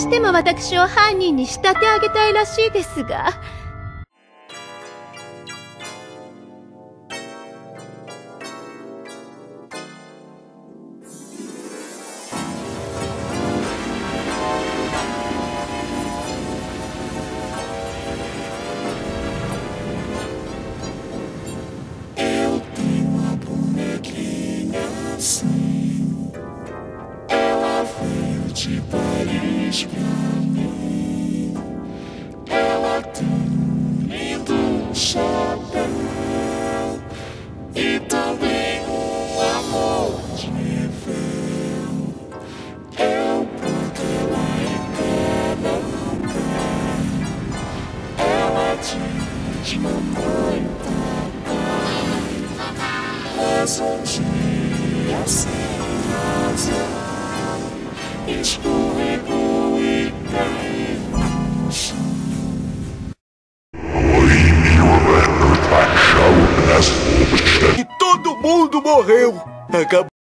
しても私を犯人に仕立て上げたいらしいですが。De Paris pra mim. Ela tem um lindo chapéu e também um amor de véu. Eu boto ela em cada lugar. Ela diz mamãe, papai, mas um dia sem E todo mundo morreu. Acabou.